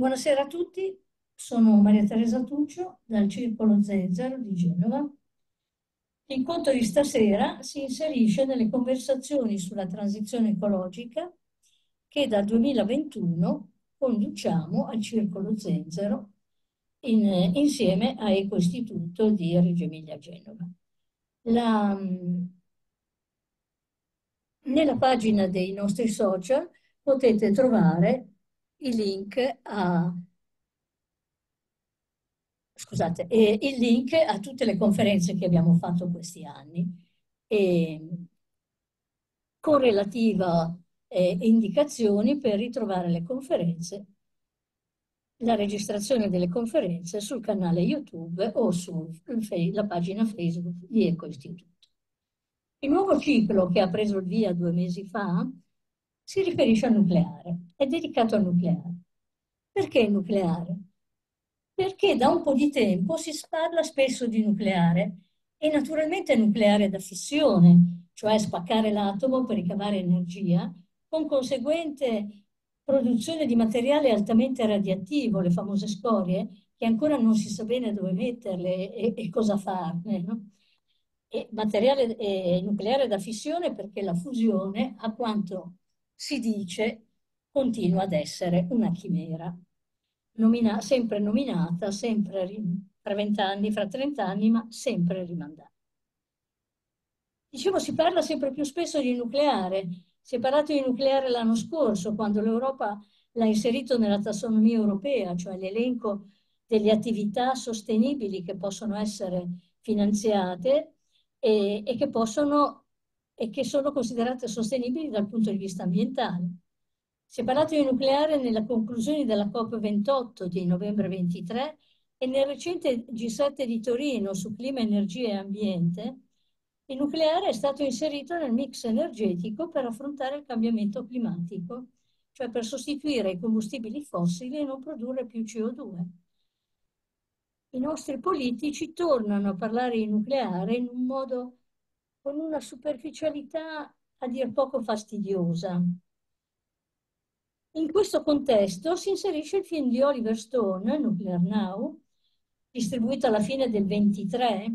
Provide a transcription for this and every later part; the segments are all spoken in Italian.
Buonasera a tutti, sono Maria Teresa Tuccio dal Circolo Zenzero di Genova. L'incontro di stasera si inserisce nelle conversazioni sulla transizione ecologica che dal 2021 conduciamo al Circolo Zenzero in, insieme a Eco Istituto di Reggio Emilia Genova. La, nella pagina dei nostri social potete trovare il link a scusate, eh, il link a tutte le conferenze che abbiamo fatto questi anni e, con relativa eh, indicazioni per ritrovare le conferenze, la registrazione delle conferenze sul canale YouTube o sulla pagina Facebook di Eco Istituto. Il nuovo ciclo che ha preso il via due mesi fa si riferisce al nucleare, è dedicato al nucleare. Perché il nucleare? Perché da un po' di tempo si parla spesso di nucleare e naturalmente nucleare da fissione, cioè spaccare l'atomo per ricavare energia, con conseguente produzione di materiale altamente radioattivo, le famose scorie, che ancora non si sa bene dove metterle e, e cosa farne. No? E materiale e nucleare da fissione perché la fusione, a quanto si dice continua ad essere una chimera, Nomina, sempre nominata, sempre tra vent'anni, fra trent'anni, ma sempre rimandata. Dicevo, si parla sempre più spesso di nucleare. Si è parlato di nucleare l'anno scorso, quando l'Europa l'ha inserito nella tassonomia europea, cioè l'elenco delle attività sostenibili che possono essere finanziate e, e che possono e che sono considerate sostenibili dal punto di vista ambientale. Si è parlato di nucleare nelle conclusioni della COP28 di novembre 23 e nel recente G7 di Torino su clima, energia e ambiente, il nucleare è stato inserito nel mix energetico per affrontare il cambiamento climatico, cioè per sostituire i combustibili fossili e non produrre più CO2. I nostri politici tornano a parlare di nucleare in un modo con una superficialità a dir poco fastidiosa. In questo contesto si inserisce il film di Oliver Stone, Nuclear Now, distribuito alla fine del 23.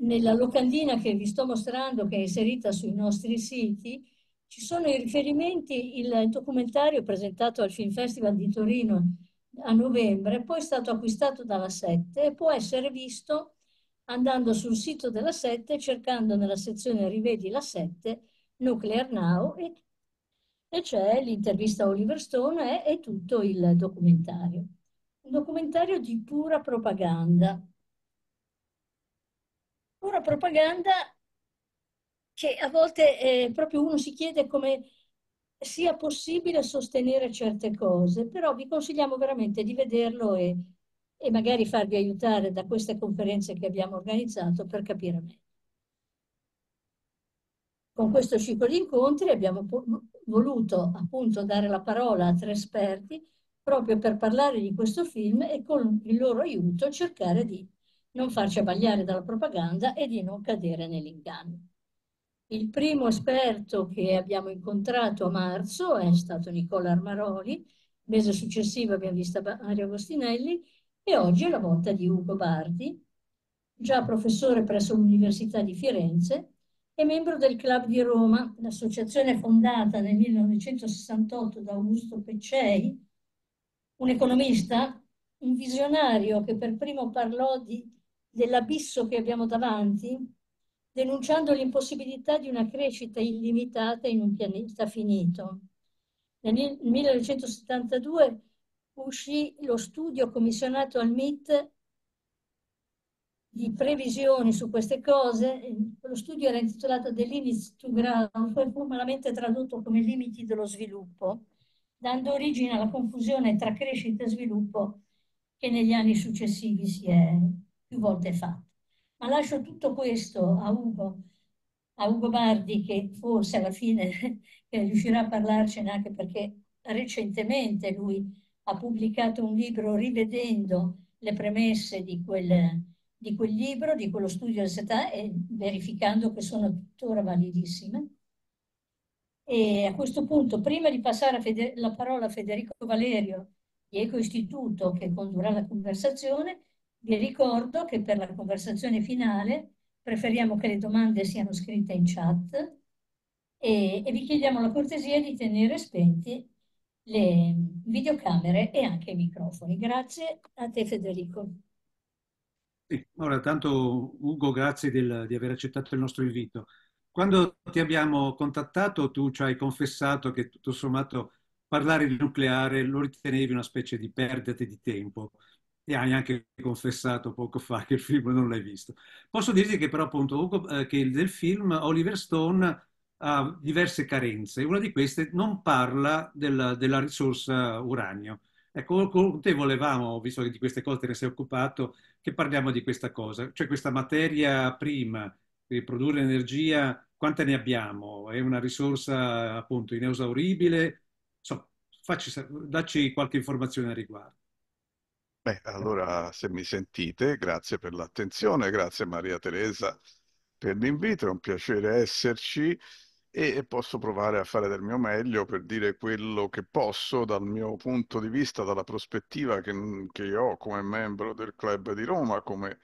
Nella locandina che vi sto mostrando, che è inserita sui nostri siti, ci sono i riferimenti, il documentario presentato al Film Festival di Torino a novembre, poi è stato acquistato dalla Sette e può essere visto andando sul sito della 7, cercando nella sezione Rivedi la 7, Nuclear Now, e, e c'è l'intervista a Oliver Stone e, e tutto il documentario. Un documentario di pura propaganda. Pura propaganda che a volte eh, proprio uno si chiede come sia possibile sostenere certe cose, però vi consigliamo veramente di vederlo e e magari farvi aiutare da queste conferenze che abbiamo organizzato per capire meglio. Con questo ciclo di incontri abbiamo voluto appunto dare la parola a tre esperti proprio per parlare di questo film e con il loro aiuto cercare di non farci abbagliare dalla propaganda e di non cadere nell'inganno. Il primo esperto che abbiamo incontrato a marzo è stato Nicola Armaroli, mese successivo abbiamo visto Mario Agostinelli e oggi è la volta di Ugo Bardi, già professore presso l'Università di Firenze e membro del Club di Roma, l'associazione fondata nel 1968 da Augusto Peccei, un economista, un visionario che per primo parlò di, dell'abisso che abbiamo davanti, denunciando l'impossibilità di una crescita illimitata in un pianeta finito. Nel 1972 uscì lo studio commissionato al MIT di previsioni su queste cose. Lo studio era intitolato The Limits to Growth, fu malamente tradotto come limiti dello sviluppo, dando origine alla confusione tra crescita e sviluppo che negli anni successivi si è più volte fatta. Ma lascio tutto questo a Ugo, a Ugo Bardi, che forse alla fine riuscirà a parlarcene anche perché recentemente lui ha pubblicato un libro rivedendo le premesse di quel, di quel libro, di quello studio del SETA e verificando che sono tuttora validissime. E a questo punto, prima di passare la parola a Federico Valerio di Eco Istituto che condurrà la conversazione, vi ricordo che per la conversazione finale preferiamo che le domande siano scritte in chat e, e vi chiediamo la cortesia di tenere spenti le videocamere e anche i microfoni. Grazie a te Federico. Sì, ora tanto Ugo, grazie del, di aver accettato il nostro invito. Quando ti abbiamo contattato tu ci hai confessato che tutto sommato parlare di nucleare lo ritenevi una specie di perdita di tempo e hai anche confessato poco fa che il film non l'hai visto. Posso dirti che però appunto Ugo, eh, che del film Oliver Stone ha diverse carenze. Una di queste non parla della, della risorsa uranio. Ecco, con te volevamo, visto che di queste cose te ne sei occupato, che parliamo di questa cosa, cioè questa materia prima per produrre energia, quante ne abbiamo? È una risorsa appunto inesauribile? So, facci, dacci qualche informazione al riguardo. Beh, allora se mi sentite, grazie per l'attenzione, grazie Maria Teresa per l'invito, è un piacere esserci e posso provare a fare del mio meglio per dire quello che posso dal mio punto di vista, dalla prospettiva che, che io ho come membro del club di Roma, come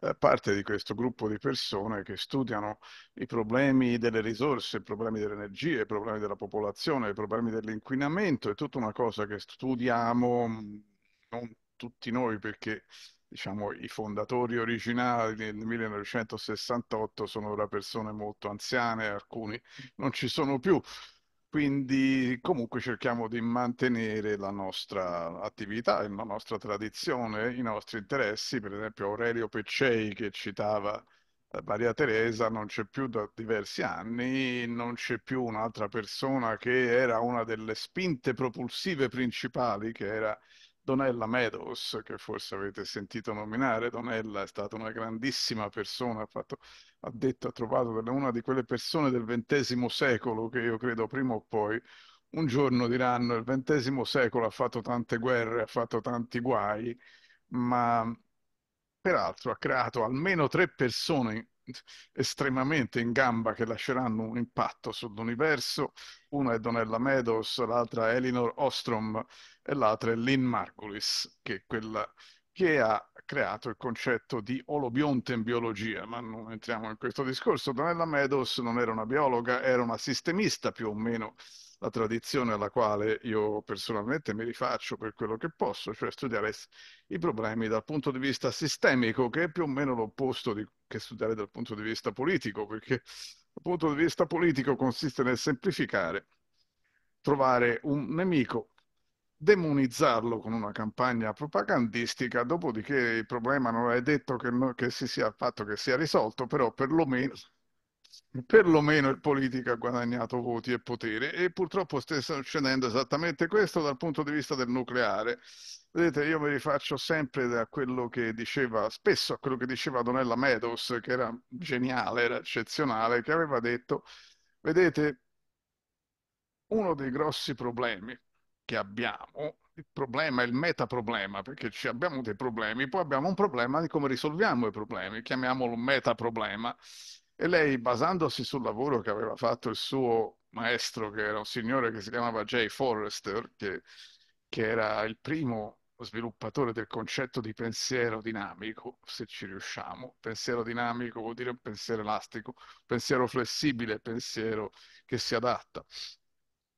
eh, parte di questo gruppo di persone che studiano i problemi delle risorse, i problemi dell'energia, i problemi della popolazione, i problemi dell'inquinamento, è tutta una cosa che studiamo, non tutti noi perché diciamo, i fondatori originali nel 1968 sono ora persone molto anziane, alcuni non ci sono più. Quindi comunque cerchiamo di mantenere la nostra attività, la nostra tradizione, i nostri interessi. Per esempio Aurelio Peccei che citava eh, Maria Teresa non c'è più da diversi anni, non c'è più un'altra persona che era una delle spinte propulsive principali, che era Donella Meadows, che forse avete sentito nominare. Donella è stata una grandissima persona, ha, fatto, ha detto, ha trovato una di quelle persone del XX secolo che io credo prima o poi un giorno diranno il XX secolo ha fatto tante guerre, ha fatto tanti guai, ma peraltro ha creato almeno tre persone estremamente in gamba che lasceranno un impatto sull'universo. Una è Donella Meadows, l'altra è Elinor Ostrom e l'altra è Lynn Margulis, che è quella che ha creato il concetto di olobionte in biologia, ma non entriamo in questo discorso. Donella Meadows non era una biologa, era una sistemista più o meno la tradizione alla quale io personalmente mi rifaccio per quello che posso, cioè studiare i problemi dal punto di vista sistemico, che è più o meno l'opposto di, che studiare dal punto di vista politico, perché dal punto di vista politico consiste nel semplificare, trovare un nemico, demonizzarlo con una campagna propagandistica, dopodiché il problema non è detto che, no, che si sia fatto che sia risolto, però perlomeno perlomeno il politico ha guadagnato voti e potere e purtroppo sta succedendo esattamente questo dal punto di vista del nucleare. Vedete, io mi rifaccio sempre da quello che diceva, spesso a quello che diceva Donella Meadows, che era geniale, era eccezionale, che aveva detto, vedete, uno dei grossi problemi che abbiamo, il problema è il metaproblema, perché abbiamo dei problemi, poi abbiamo un problema di come risolviamo i problemi, chiamiamolo metaproblema. E lei, basandosi sul lavoro che aveva fatto il suo maestro, che era un signore che si chiamava Jay Forrester, che, che era il primo sviluppatore del concetto di pensiero dinamico, se ci riusciamo. Pensiero dinamico vuol dire pensiero elastico, pensiero flessibile, pensiero che si adatta.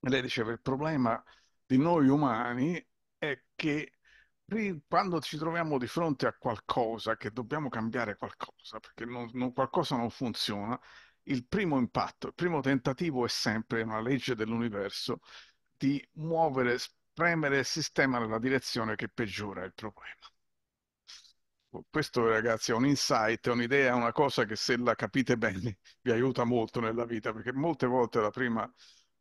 E lei diceva il problema di noi umani è che quando ci troviamo di fronte a qualcosa, che dobbiamo cambiare qualcosa, perché non, non, qualcosa non funziona, il primo impatto, il primo tentativo è sempre una legge dell'universo di muovere, premere il sistema nella direzione che peggiora il problema. Questo ragazzi è un insight, è un'idea, è una cosa che se la capite bene vi aiuta molto nella vita, perché molte volte la prima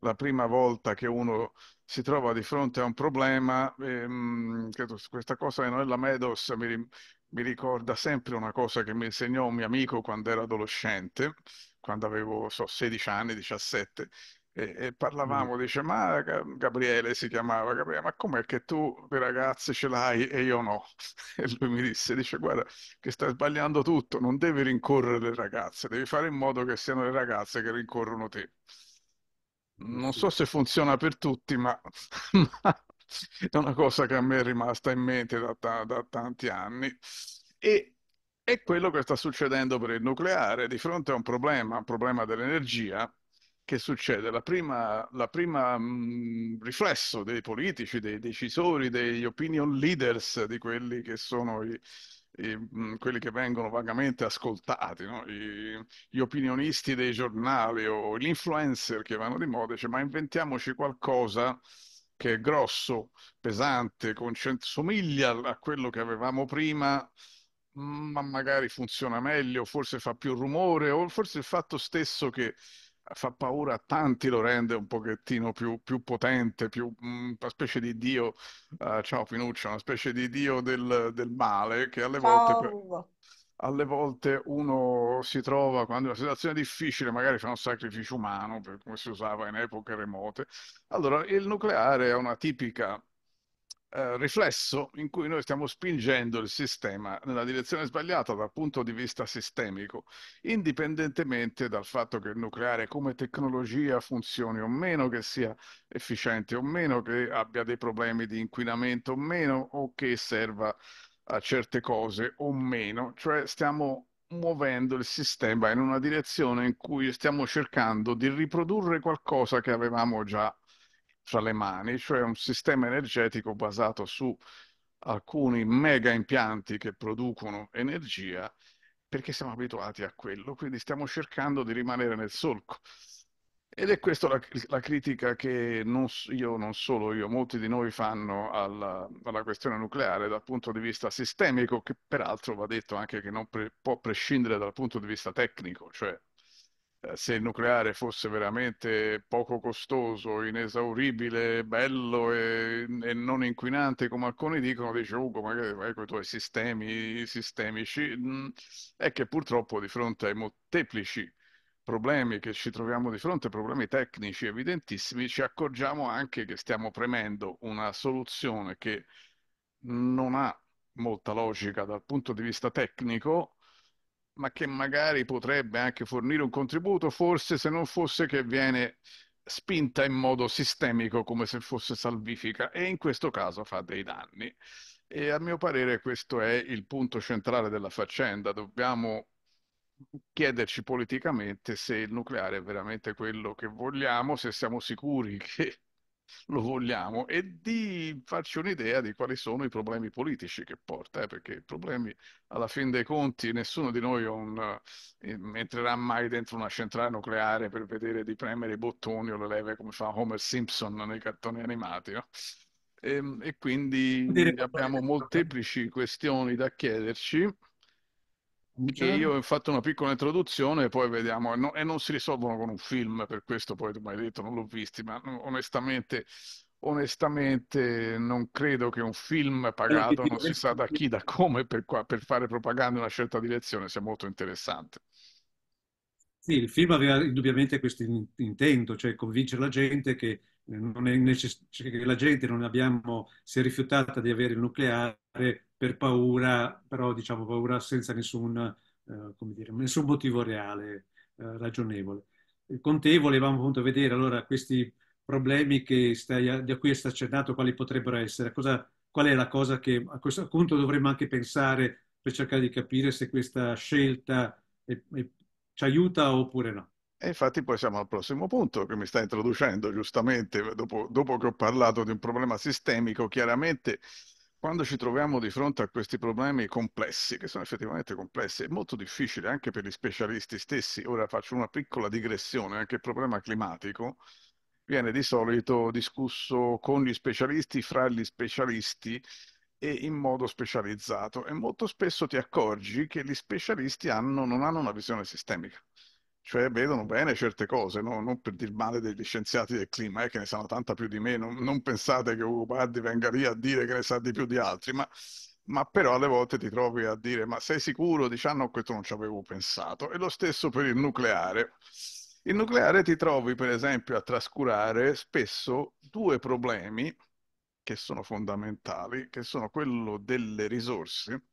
la prima volta che uno si trova di fronte a un problema, ehm, questa cosa di Noella Meadows mi, mi, ricorda sempre una cosa che mi insegnò un mio amico quando ero adolescente, quando avevo so, 16 anni, 17, e, e parlavamo, mm. dice, ma Gabriele si chiamava, Gabriele, ma com'è che tu le ragazze ce l'hai e io no? E lui mi disse, dice, guarda, che stai sbagliando tutto, non devi rincorrere le ragazze, devi fare in modo che siano le ragazze che rincorrono te. Non so se funziona per tutti, ma, ma è una cosa che a me è rimasta in mente da, da- da tanti anni. E è quello che sta succedendo per il nucleare. Di fronte a un problema, un problema dell'energia, che succede? La prima, la prima mh, riflesso dei politici, dei decisori, degli opinion leaders, di quelli che sono i, mh, quelli che vengono vagamente ascoltati, no? I- gli opinionisti dei giornali o gli influencer che vanno di moda, dice, ma inventiamoci qualcosa che è grosso, pesante, concent- somiglia a quello che avevamo prima, ma magari funziona meglio, forse fa più rumore, o forse il fatto stesso che fa paura a tanti lo rende un pochettino più, più potente, più mm, una specie di dio, eh, ciao Pinuccia, una specie di dio del, del male che alle volte, per- alle volte uno si trova quando è una situazione difficile, magari fa un sacrificio umano, come si usava in epoche remote. Allora, il nucleare è una tipica eh, riflesso in cui noi stiamo spingendo il sistema nella direzione sbagliata dal punto di vista sistemico, indipendentemente dal fatto che il nucleare come tecnologia funzioni o meno, che sia efficiente o meno, che abbia dei problemi di inquinamento o meno, o che serva a certe cose o meno. Cioè stiamo muovendo il sistema in una direzione in cui stiamo cercando di riprodurre qualcosa che avevamo già fra le mani, cioè un sistema energetico basato su alcuni mega impianti che producono energia, perché siamo abituati a quello, quindi stiamo cercando di rimanere nel solco. Ed è questa la, la critica che non io, non solo io, molti di noi fanno alla, alla questione nucleare dal punto di vista sistemico, che peraltro va detto anche che non pre- può prescindere dal punto di vista tecnico, cioè se il nucleare fosse veramente poco costoso, inesauribile, bello e, e non inquinante, come alcuni dicono, dice Ugo, ma che con i tuoi sistemi sistemici, Mm, è che purtroppo di fronte ai molteplici problemi che ci troviamo di fronte, problemi tecnici evidentissimi, ci accorgiamo anche che stiamo premendo una soluzione che non ha molta logica dal punto di vista tecnico, ma che magari potrebbe anche fornire un contributo, forse se non fosse che viene spinta in modo sistemico come se fosse salvifica e in questo caso fa dei danni. E a mio parere questo è il punto centrale della faccenda. Dobbiamo chiederci politicamente se il nucleare è veramente quello che vogliamo, se siamo sicuri che lo vogliamo e di farci un'idea di quali sono i problemi politici che porta, eh, perché i problemi alla fin dei conti nessuno di noi un, eh, entrerà mai dentro una centrale nucleare per vedere di premere i bottoni o le leve come fa Homer Simpson nei cartoni animati, no? E, e quindi abbiamo molteplici questioni da chiederci che io ho fatto una piccola introduzione e poi vediamo, e, no- e non si risolvono con un film, per questo poi tu mi hai detto non l'ho visti, ma no- onestamente, onestamente non credo che un film pagato, non si sa da chi, da come, per, qua- per fare propaganda in una certa direzione sia molto interessante. Sì, il film aveva indubbiamente questo in- intento, cioè convincere la gente che, necess- cioè la gente non abbiamo, si è rifiutata di avere il nucleare per paura, però diciamo paura senza nessun, eh, dire, nessun motivo reale, eh, ragionevole. Con te volevamo appunto vedere allora questi problemi stai, di cui stai accennando, quali potrebbero essere, cosa, qual è la cosa che a questo punto dovremmo anche pensare per cercare di capire se questa scelta è- è- ci aiuta oppure no. E infatti poi siamo al prossimo punto che mi sta introducendo giustamente, dopo, dopo che ho parlato di un problema sistemico, chiaramente quando ci troviamo di fronte a questi problemi complessi, che sono effettivamente complessi, è molto difficile anche per gli specialisti stessi. Ora faccio una piccola digressione, anche il problema climatico viene di solito discusso con gli specialisti, fra gli specialisti e in modo specializzato e molto spesso ti accorgi che gli specialisti hanno- non hanno una visione sistemica, cioè vedono bene certe cose, no? Non per dir male degli scienziati del clima, eh, che ne sanno tanta più di me, non, non pensate che Ugo Pardi venga lì a dire che ne sa di più di altri, ma, ma però alle volte ti trovi a dire ma sei sicuro? Dici ah questo non ci avevo pensato. E lo stesso per il nucleare. Il nucleare ti trovi per esempio a trascurare spesso due problemi che sono fondamentali, che sono quello delle risorse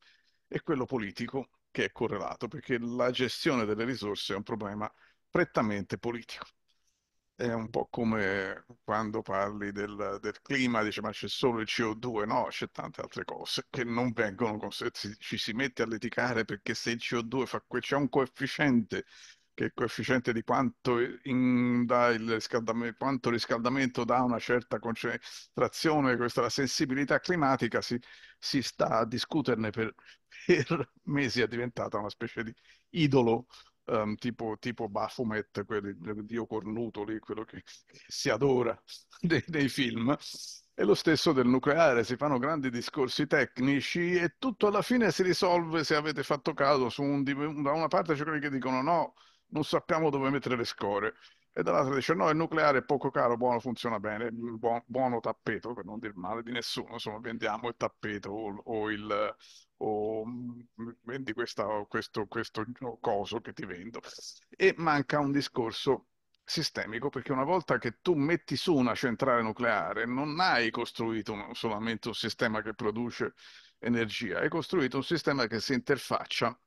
e quello politico, che è correlato, perché la gestione delle risorse è un problema prettamente politico. È un po' come quando parli del, del clima, dice ma c'è solo il CO2, no, c'è tante altre cose che non vengono, ci si mette a litigare perché se il CO2 fa, c'è un coefficiente che coefficiente di quanto, in, riscaldamento, quanto riscaldamento dà una certa concentrazione, questa la sensibilità climatica, si, si sta a discuterne per, per mesi, è diventata una specie di idolo um, tipo, tipo Baphomet, quello, il dio cornuto lì, quello che, che si adora nei, nei film. E lo stesso del nucleare, si fanno grandi discorsi tecnici e tutto alla fine si risolve, se avete fatto caso, su un, da una parte c'è quelli che dicono no, non sappiamo dove mettere le score. E dall'altra dice no, il nucleare è poco caro, buono, funziona bene, buon, buono tappeto, per non dire male di nessuno, insomma vendiamo il tappeto o, o il, o vendi questa, questo, questo coso che ti vendo. E manca un discorso sistemico perché una volta che tu metti su una centrale nucleare non hai costruito un, solamente un sistema che produce energia, hai costruito un sistema che si interfaccia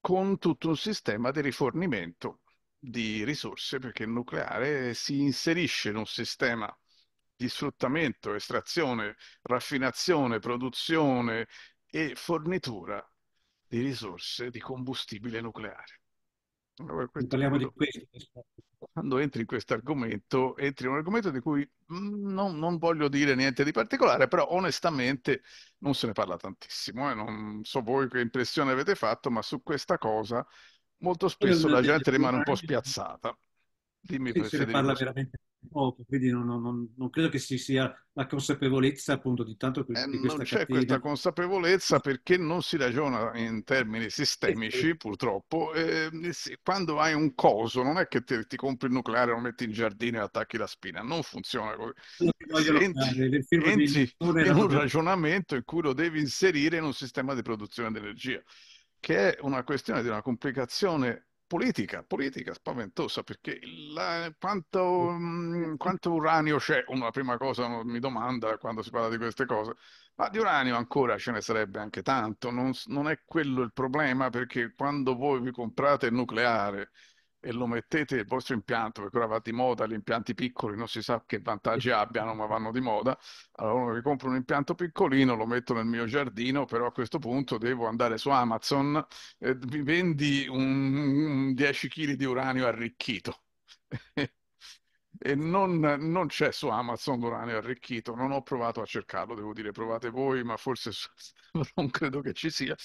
con tutto un sistema di rifornimento di risorse perché il nucleare si inserisce in un sistema di sfruttamento, estrazione, raffinazione, produzione e fornitura di risorse di combustibile nucleare. Allora, parliamo quando, di questo. Quando entri in questo argomento, entri in un argomento di cui non, non, voglio dire niente di particolare, però onestamente non se ne parla tantissimo. Eh? Non so voi che impressione avete fatto, ma su questa cosa molto spesso la gente rimane un po' spiazzata. Dimmi sì, se ne parla veramente poco, quindi non, non, non, credo che ci sia la consapevolezza appunto di tanto eh, di questa Non c'è catena. questa consapevolezza perché non si ragiona in termini sistemici, sì. purtroppo. Eh, quando hai un coso, non è che ti, ti, compri il nucleare, lo metti in giardino e attacchi la spina, non funziona così. Entri, entri in un ragionamento in cui lo devi inserire in un sistema di produzione di energia, che è una questione di una complicazione politica, politica spaventosa, perché la, quanto, mh, quanto, uranio c'è? Una prima cosa mi domanda quando si parla di queste cose, ma di uranio ancora ce ne sarebbe anche tanto, non, non è quello il problema, perché quando voi vi comprate il nucleare e lo mettete nel vostro impianto, perché ora va di moda, gli impianti piccoli non si sa che vantaggi abbiano, ma vanno di moda. Allora uno mi compra un impianto piccolino, lo metto nel mio giardino, però a questo punto devo andare su Amazon e mi vendi un, un 10 kg di uranio arricchito. e non, non, c'è su Amazon l'uranio arricchito, non ho provato a cercarlo, devo dire, provate voi, ma forse non credo che ci sia.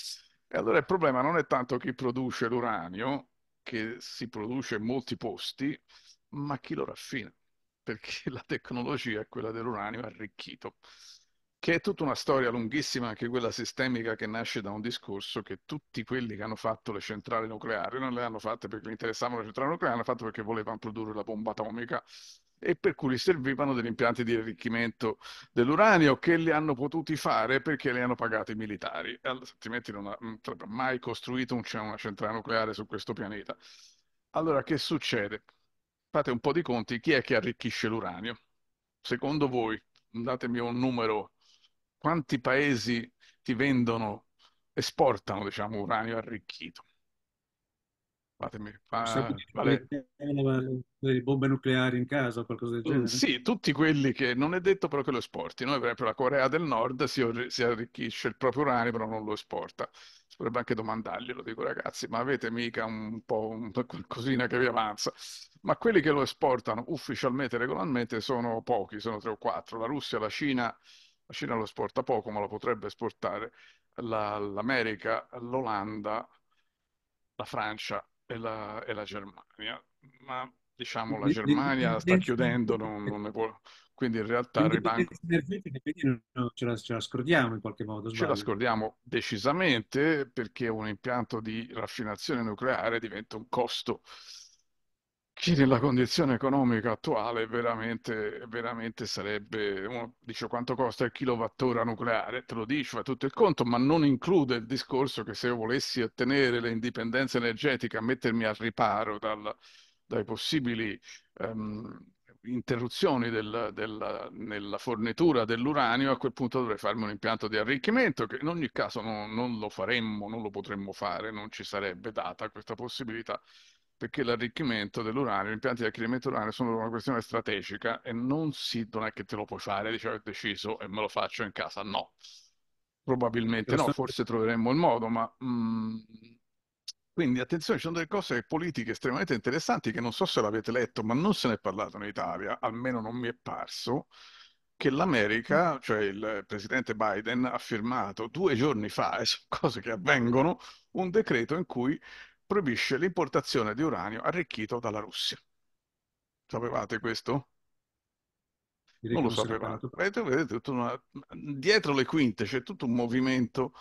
E allora il problema non è tanto chi produce l'uranio, che si produce in molti posti, ma chi lo raffina? Perché la tecnologia è quella dell'uranio arricchito, che è tutta una storia lunghissima, anche quella sistemica, che nasce da un discorso che tutti quelli che hanno fatto le centrali nucleari non le hanno fatte perché gli interessavano le centrali nucleari, hanno fatto perché volevano produrre la bomba atomica e per cui servivano degli impianti di arricchimento dell'uranio che li hanno potuti fare perché li hanno pagati i militari, altrimenti non avrebbero mai costruito una centrale nucleare su questo pianeta. Allora, che succede? Fate un po' di conti, chi è che arricchisce l'uranio? Secondo voi, datemi un numero, quanti paesi ti vendono, esportano, diciamo, uranio arricchito? Fatemi, fa, vale... le bombe nucleari in casa o qualcosa del mm, genere? Sì, tutti quelli che non è detto però che lo esporti. Noi, per esempio, la Corea del Nord si, si arricchisce il proprio uranio, però non lo esporta. Si potrebbe anche domandarglielo, dico ragazzi, ma avete mica un po' un, qualcosina che vi avanza? Ma quelli che lo esportano ufficialmente, regolarmente, sono pochi, sono tre o quattro. La Russia, la Cina, la Cina lo esporta poco, ma lo potrebbe esportare. La, L'America, l'Olanda, la Francia e la, e la Germania, ma diciamo la Germania sta chiudendo, non, non ne può, quindi in realtà rimango... Ce la, ce la scordiamo in qualche modo. Sbaglio. Ce la scordiamo decisamente perché un impianto di raffinazione nucleare diventa un costo che nella condizione economica attuale veramente, veramente sarebbe, uno dice quanto costa il kilowattora nucleare, te lo dice, fa tutto il conto, ma non include il discorso che se io volessi ottenere l'indipendenza energetica, mettermi al riparo dal, dai possibili um, interruzioni del, del, nella fornitura dell'uranio, a quel punto dovrei farmi un impianto di arricchimento che in ogni caso non, non lo faremmo, non lo potremmo fare, non ci sarebbe data questa possibilità perché l'arricchimento dell'uranio, gli impianti di arricchimento dell'uranio sono una questione strategica e non, si, non è che te lo puoi fare, dici ho deciso e me lo faccio in casa, no. Probabilmente no, forse troveremmo il modo, ma... Mm, quindi attenzione, ci sono delle cose politiche estremamente interessanti che non so se l'avete letto, ma non se ne è parlato in Italia, almeno non mi è parso, che l'America, cioè il presidente Biden, ha firmato due giorni fa, e sono cose che avvengono, un decreto in cui proibisce l'importazione di uranio arricchito dalla Russia. Sapevate questo? Non lo sapevate. Vedete, una... dietro le quinte c'è tutto un movimento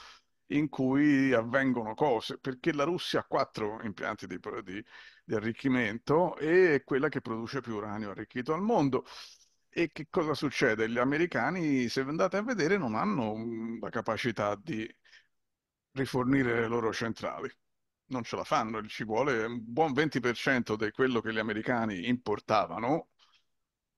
in cui avvengono cose, perché la Russia ha quattro impianti di, di, di arricchimento e è quella che produce più uranio arricchito al mondo. E che cosa succede? Gli americani, se andate a vedere, non hanno la capacità di rifornire le loro centrali. Non ce la fanno, ci vuole un buon 20% di quello che gli americani importavano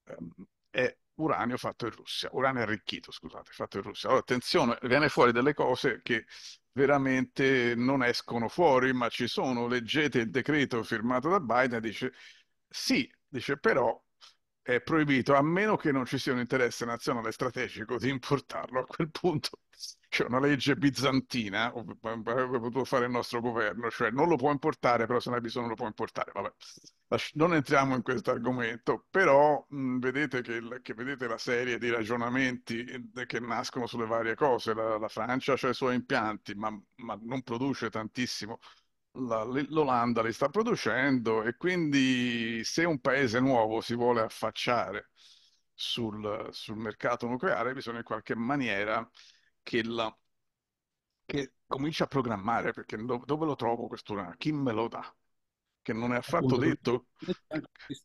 ehm, è uranio fatto in Russia, uranio arricchito, scusate, fatto in Russia. Allora, attenzione, viene fuori delle cose che veramente non escono fuori, ma ci sono. Leggete il decreto firmato da Biden, dice sì, dice però è proibito a meno che non ci sia un interesse nazionale strategico di importarlo. A quel punto c'è una legge bizantina, avrebbe potuto fare il nostro governo, cioè non lo può importare, però se ne ha bisogno lo può importare. Vabbè, non entriamo in questo argomento, però mh, vedete che, che, vedete la serie di ragionamenti eh, che nascono sulle varie cose. La, la Francia ha i suoi impianti, ma, ma non produce tantissimo l'Olanda li sta producendo e quindi se un paese nuovo si vuole affacciare sul, sul mercato nucleare bisogna in qualche maniera che, la, che cominci a programmare perché do, dove lo trovo questo uranio? Chi me lo dà? Che non è affatto Appunto, detto.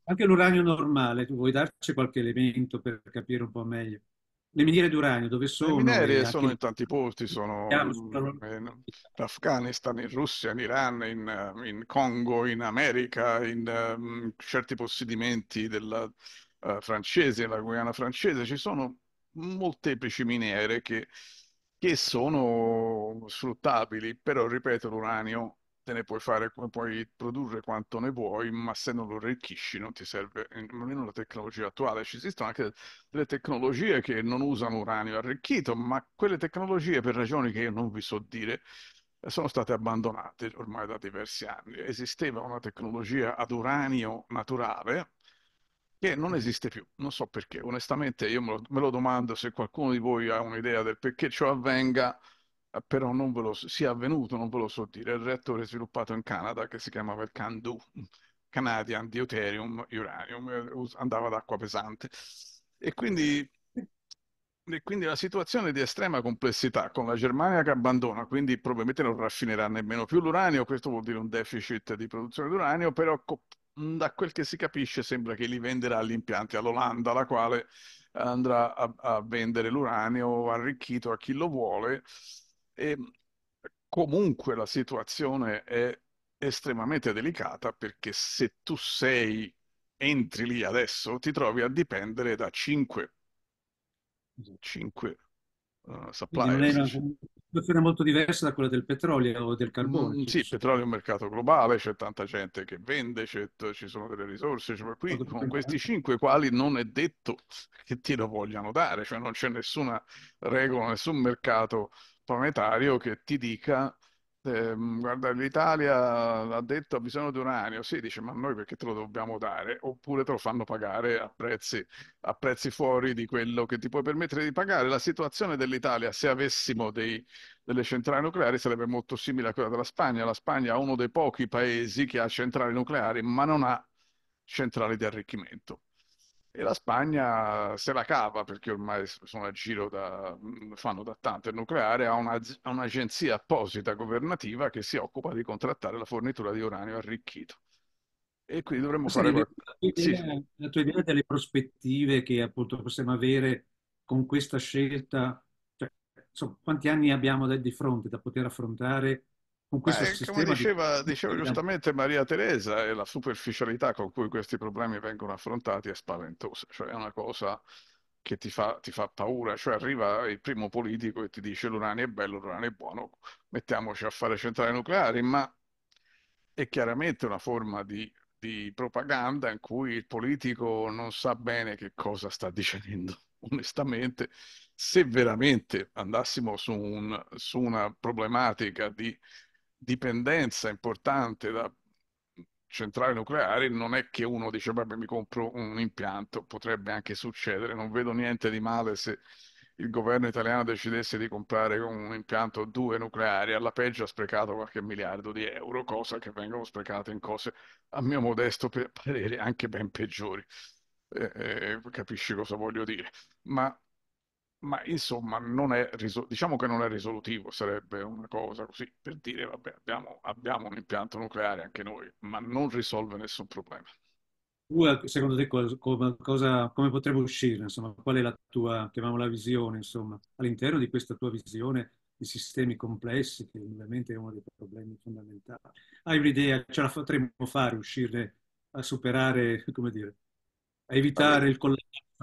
Anche l'uranio normale, tu vuoi darci qualche elemento per capire un po' meglio? Le miniere d'uranio dove sono? Le miniere sono in tanti posti, sono in Afghanistan, in Russia, in Iran, in, in Congo, in America, in um, certi possedimenti della uh, francese, la Guyana francese, ci sono molteplici miniere che, che sono sfruttabili, però ripeto, l'uranio te ne puoi fare, puoi produrre quanto ne vuoi, ma se non lo arricchisci non ti serve nemmeno la tecnologia attuale. Ci esistono anche delle tecnologie che non usano uranio arricchito, ma quelle tecnologie, per ragioni che io non vi so dire, sono state abbandonate ormai da diversi anni. Esisteva una tecnologia ad uranio naturale che non esiste più, non so perché. Onestamente io me lo, me lo domando se qualcuno di voi ha un'idea del perché ciò avvenga però non ve lo sia avvenuto, non ve lo so dire. Il reattore sviluppato in Canada che si chiamava il CANDU, Canadian Deuterium Uranium, eh, andava ad acqua pesante. E quindi, e quindi la situazione di estrema complessità con la Germania che abbandona, quindi probabilmente non raffinerà nemmeno più l'uranio, questo vuol dire un deficit di produzione di uranio, però da quel che si capisce sembra che li venderà agli impianti all'Olanda, la quale andrà a, a vendere l'uranio arricchito a chi lo vuole e comunque la situazione è estremamente delicata perché se tu sei, entri lì adesso, ti trovi a dipendere da 5, 5 uh, suppliers situazione molto diversa da quella del petrolio o del carbone. Mm, sì, il petrolio è un mercato globale, c'è tanta gente che vende, ci sono delle risorse, cioè, qui con questi cinque quali non è detto che ti lo vogliano dare, cioè non c'è nessuna regola, nessun mercato planetario che ti dica eh, guarda, l'Italia ha detto ha bisogno di uranio, sì, dice, ma noi perché te lo dobbiamo dare? Oppure te lo fanno pagare a prezzi, a prezzi fuori di quello che ti puoi permettere di pagare. La situazione dell'Italia, se avessimo dei, delle centrali nucleari, sarebbe molto simile a quella della Spagna. La Spagna è uno dei pochi paesi che ha centrali nucleari, ma non ha centrali di arricchimento. E la Spagna se la cava perché ormai sono a giro da, fanno da tanto il nucleare, ha, una, ha un'agenzia apposita governativa che si occupa di contrattare la fornitura di uranio arricchito. E quindi dovremmo Ma fare... La tua, idea, sì. la tua idea delle prospettive che appunto possiamo avere con questa scelta, cioè, insomma, quanti anni abbiamo di fronte da poter affrontare con questo sistema come diceva, di... diceva giustamente Maria Teresa, e la superficialità con cui questi problemi vengono affrontati è spaventosa, cioè è una cosa che ti fa, ti fa paura, cioè arriva il primo politico e ti dice l'uranio è bello, l'uranio è buono, mettiamoci a fare centrali nucleari, ma è chiaramente una forma di, di propaganda in cui il politico non sa bene che cosa sta dicendo. Onestamente, se veramente andassimo su, un, su una problematica di dipendenza importante da centrali nucleari, non è che uno dice, vabbè, mi compro un impianto, potrebbe anche succedere, non vedo niente di male se il governo italiano decidesse di comprare un impianto due nucleari, alla peggio ha sprecato qualche miliardo di euro, cosa che vengono sprecate in cose, a mio modesto parere, anche ben peggiori. Eh, eh, capisci cosa voglio dire? Ma, ma insomma, non è, diciamo che non è risolutivo, sarebbe una cosa così per dire, vabbè, abbiamo, abbiamo un impianto nucleare anche noi, ma non risolve nessun problema secondo te come, cosa, come potrebbe uscire? Insomma, qual è la tua, chiamiamola visione, insomma, all'interno di questa tua visione di sistemi complessi, che ovviamente è uno dei problemi fondamentali. Hai un'idea, ce la potremmo fare, uscire a superare, come dire, a evitare il collasso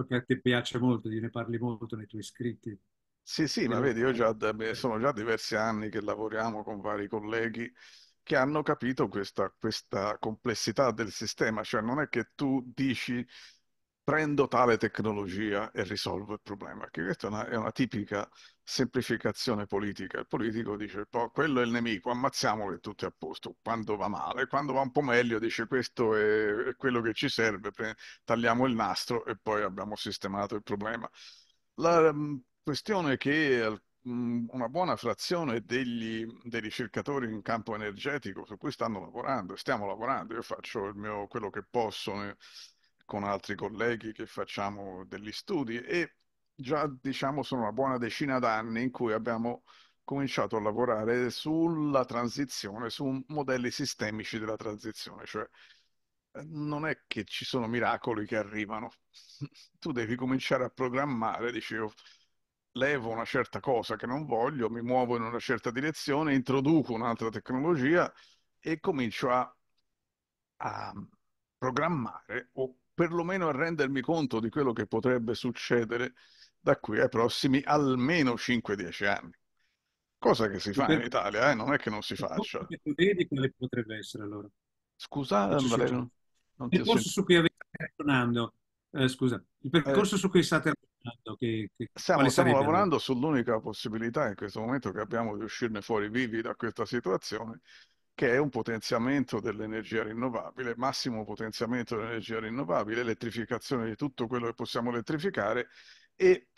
che a te piace molto, ne parli molto nei tuoi scritti. Sì, sì, ma vedi, io già, sono già diversi anni che lavoriamo con vari colleghi che hanno capito questa, questa complessità del sistema, cioè non è che tu dici prendo tale tecnologia e risolvo il problema, che questa è una, è una tipica semplificazione politica. Il politico dice, quello è il nemico, ammazziamolo e tutto è a posto, quando va male, quando va un po' meglio dice questo è, è quello che ci serve, tagliamo il nastro e poi abbiamo sistemato il problema. La um, questione è che una buona frazione degli, dei ricercatori in campo energetico su cui stanno lavorando stiamo lavorando. Io faccio mio, quello che posso eh, con altri colleghi che facciamo degli studi e già diciamo sono una buona decina d'anni in cui abbiamo cominciato a lavorare sulla transizione, su modelli sistemici della transizione, cioè eh, non è che ci sono miracoli che arrivano, tu devi cominciare a programmare, dicevo levo una certa cosa che non voglio, mi muovo in una certa direzione, introduco un'altra tecnologia e comincio a, a programmare o perlomeno a rendermi conto di quello che potrebbe succedere da qui ai prossimi almeno 5-10 anni. Cosa che si fa in Italia, eh? non è che non si faccia. Che tu vedi quale potrebbe essere allora? Scusa, Andrea, non, non ti ho sentito. su cui avevi ragionando, eh, scusa, il percorso eh, su cui state ragionando, che, che, stiamo, stiamo lavorando sull'unica possibilità in questo momento che abbiamo di uscirne fuori vivi da questa situazione, che è un potenziamento dell'energia rinnovabile, massimo potenziamento dell'energia rinnovabile, elettrificazione di tutto quello che possiamo elettrificare e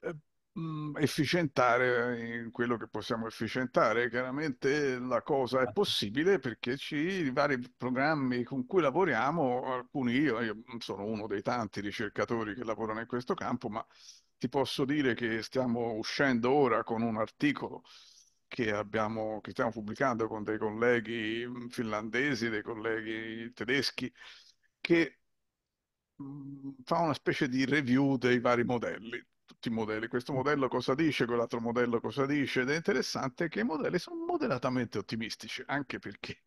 eh, Mm, efficientare in quello che possiamo efficientare. Chiaramente la cosa è certo. possibile perché ci, i vari programmi con cui lavoriamo, alcuni io, io sono uno dei tanti ricercatori che lavorano in questo campo, ma ti posso dire che stiamo uscendo ora con un articolo che, abbiamo, che stiamo pubblicando con dei colleghi finlandesi, dei colleghi tedeschi, che mm, fa una specie di review dei vari modelli tutti i modelli. Questo modello cosa dice, quell'altro modello cosa dice, ed è interessante che i modelli sono moderatamente ottimistici, anche perché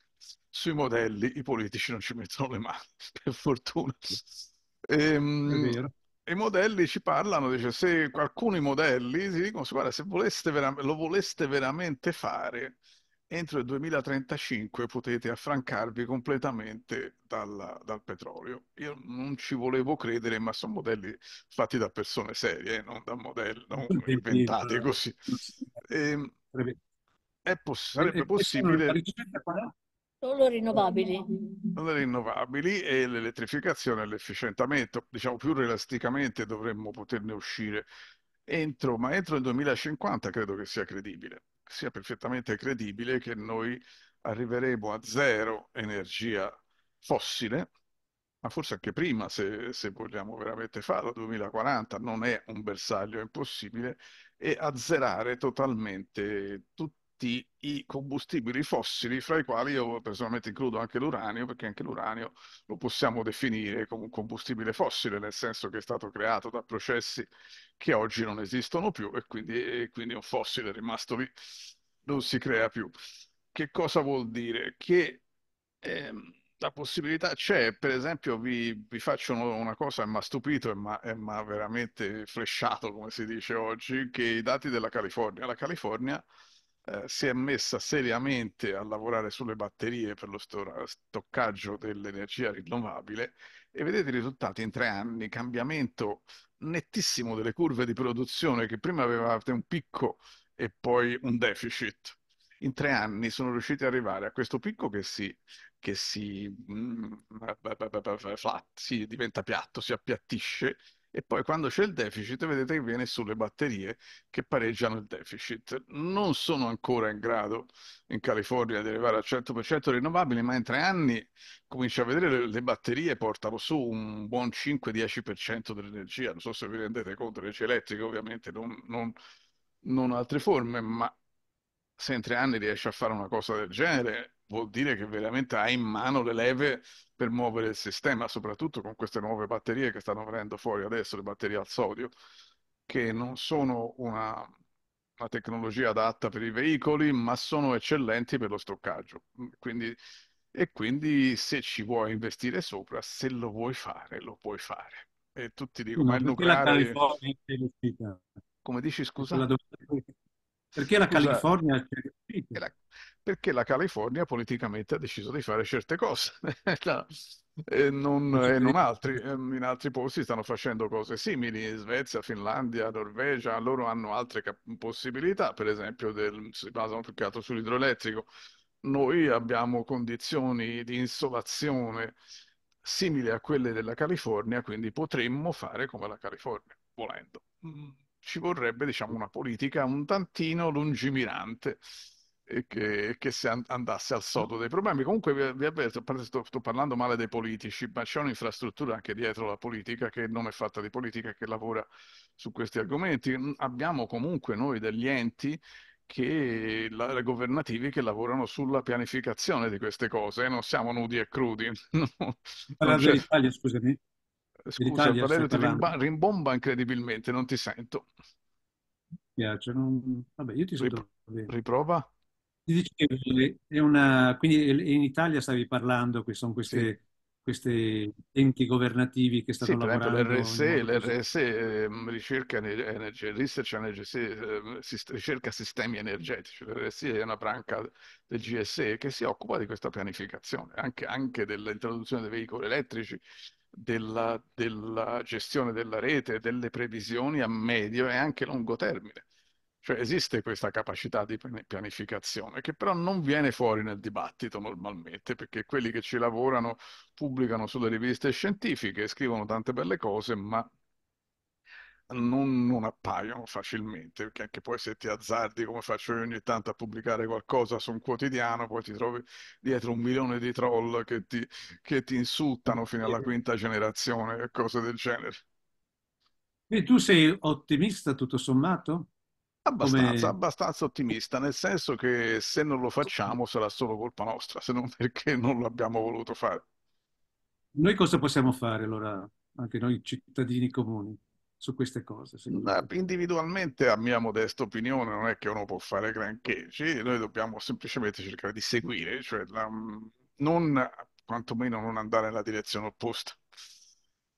sui modelli i politici non ci mettono le mani, per fortuna. Ehm, I modelli ci parlano, dice, se alcuni modelli si dicono, guarda, se voleste lo voleste veramente fare, entro il 2035 potete affrancarvi completamente dal, dal, petrolio. Io non ci volevo credere, ma sono modelli fatti da persone serie, eh, non da modelli non inventati così. E, è poss- sarebbe possibile... Solo rinnovabili. Le rinnovabili e l'elettrificazione e l'efficientamento, diciamo più realisticamente dovremmo poterne uscire. Entro, ma entro il 2050 credo che sia credibile sia perfettamente credibile che noi arriveremo a zero energia fossile, ma forse anche prima se, se vogliamo veramente farlo, 2040 non è un bersaglio impossibile, e azzerare totalmente tutti i combustibili fossili, fra i quali io personalmente includo anche l'uranio, perché anche l'uranio lo possiamo definire come un combustibile fossile, nel senso che è stato creato da processi che oggi non esistono più e quindi, e quindi un fossile rimasto lì non si crea più. Che cosa vuol dire? Che ehm, la possibilità c'è, per esempio vi, vi faccio una cosa mi ha stupito e mi ha veramente flashato, come si dice oggi, che i dati della California. La California eh, si è messa seriamente a lavorare sulle batterie per lo stoccaggio dell'energia rinnovabile e vedete i risultati in tre anni, cambiamento nettissimo delle curve di produzione che prima avevate un picco e poi un deficit. In tre anni sono riusciti ad arrivare a questo picco che si, che si, mm, flat, si diventa piatto, si appiattisce e poi quando c'è il deficit vedete che viene sulle batterie che pareggiano il deficit. Non sono ancora in grado in California di arrivare al 100% rinnovabili, ma in tre anni cominci a vedere le, le batterie portano su un buon 5-10% dell'energia. Non so se vi rendete conto, l'energia elettrica ovviamente non, non, non altre forme, ma se in tre anni riesci a fare una cosa del genere, vuol dire che veramente hai in mano le leve per muovere il sistema, soprattutto con queste nuove batterie che stanno venendo fuori adesso, le batterie al sodio, che non sono una, una tecnologia adatta per i veicoli, ma sono eccellenti per lo stoccaggio. Quindi, e quindi se ci vuoi investire sopra, se lo vuoi fare, lo puoi fare. E tutti dicono, no, ma il nucleare... Come dici, scusa? Perché la California Scusa, la, perché la California politicamente ha deciso di fare certe cose e, non, e non altri. Ehm, in altri posti stanno facendo cose simili, in Svezia, Finlandia, Norvegia, loro hanno altre cap- possibilità, per esempio del, si basano più che altro sull'idroelettrico. Noi abbiamo condizioni di insolazione simili a quelle della California, quindi potremmo fare come la California, volendo. Mm ci vorrebbe diciamo, una politica un tantino lungimirante e che, che si andasse al sodo dei problemi. Comunque vi, avverto, sto, sto, parlando male dei politici, ma c'è un'infrastruttura anche dietro la politica che non è fatta di politica, che lavora su questi argomenti. Abbiamo comunque noi degli enti che, la, governativi che lavorano sulla pianificazione di queste cose, non siamo nudi e crudi. No, Parlare dell'Italia, scusami. Scusa, Valerio ti rimba- rimbomba incredibilmente, non ti sento. Mi piace, non... vabbè, io ti sento Rip- Riprova. Ti dice che è una... Quindi in Italia stavi parlando, che sono queste... Sì questi enti governativi che stanno sì, per lavorando. L'RSE, l'RSE ehm, ricerca energia, research energy, ehm, ricerca sistemi energetici. L'RSE è una branca del GSE che si occupa di questa pianificazione, anche, anche dell'introduzione dei veicoli elettrici, della, della gestione della rete, delle previsioni a medio e anche lungo termine. Cioè esiste questa capacità di pianificazione che però non viene fuori nel dibattito normalmente perché quelli che ci lavorano pubblicano sulle riviste scientifiche, scrivono tante belle cose, ma non, non, appaiono facilmente, perché anche poi se ti azzardi come faccio io ogni tanto a pubblicare qualcosa su un quotidiano, poi ti trovi dietro un milione di troll che ti, che ti insultano fino alla quinta generazione e cose del genere. E tu sei ottimista tutto sommato? Abbastanza, Come... abbastanza ottimista, nel senso che se non lo facciamo sarà solo colpa nostra, se non perché non l'abbiamo voluto fare. Noi cosa possiamo fare allora, anche noi cittadini comuni? Su queste cose? Individualmente, a mia modesta opinione, non è che uno può fare granché, cioè, noi dobbiamo semplicemente cercare di seguire, cioè la, non, quantomeno non andare nella direzione opposta.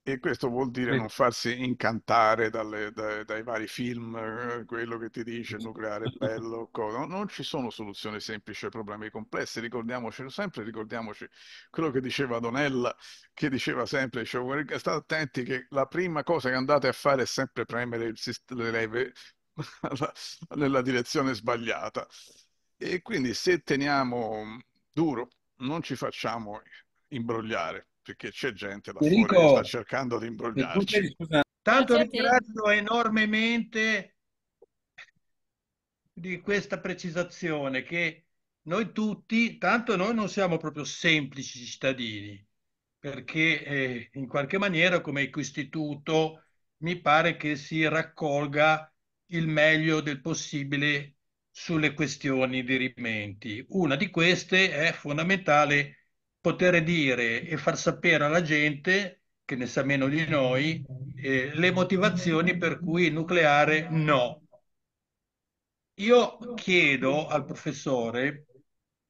E questo vuol dire non farsi incantare dalle, dai, dai, vari film, eh, quello che ti dice il nucleare è bello, cosa. non ci sono soluzioni semplici ai problemi complessi, ricordiamoci sempre, ricordiamoci quello che diceva Donella, che diceva sempre, diceva, state attenti che la prima cosa che andate a fare è sempre premere il, le leve nella direzione sbagliata. E quindi se teniamo duro, non ci facciamo imbrogliare perché c'è gente là fuori che sta cercando di imbrogliarci. Tanto ringrazio enormemente di questa precisazione che noi tutti, tanto noi non siamo proprio semplici cittadini, perché eh, in qualche maniera come istituto mi pare che si raccolga il meglio del possibile sulle questioni di rimetti. Una di queste è fondamentale poter dire e far sapere alla gente, che ne sa meno di noi, eh, le motivazioni per cui il nucleare no. Io chiedo al professore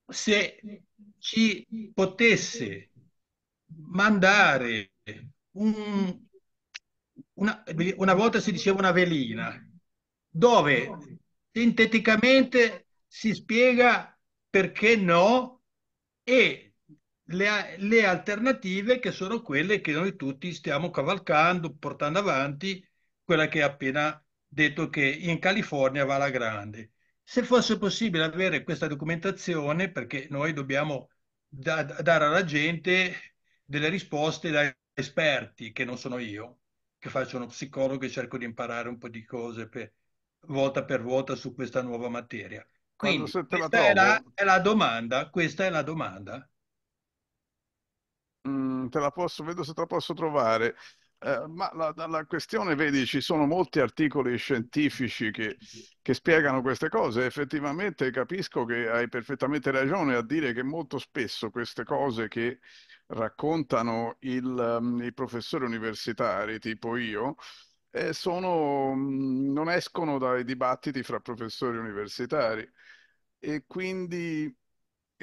se ci potesse mandare un, una, una volta si diceva una velina, dove sinteticamente si spiega perché no e le, le alternative che sono quelle che noi tutti stiamo cavalcando, portando avanti, quella che ha appena detto che in California va alla grande. Se fosse possibile avere questa documentazione, perché noi dobbiamo da, dare alla gente delle risposte da esperti, che non sono io, che faccio uno psicologo e cerco di imparare un po' di cose per, volta per volta su questa nuova materia. Quindi questa la è, la, è la domanda, questa è la domanda. Mm, te la posso, vedo se te la posso trovare. Eh, ma la, la, questione, vedi, ci sono molti articoli scientifici che, che, spiegano queste cose. Effettivamente capisco che hai perfettamente ragione a dire che molto spesso queste cose che raccontano il, um, i professori universitari, tipo io, eh, sono, um, non escono dai dibattiti fra professori universitari. E quindi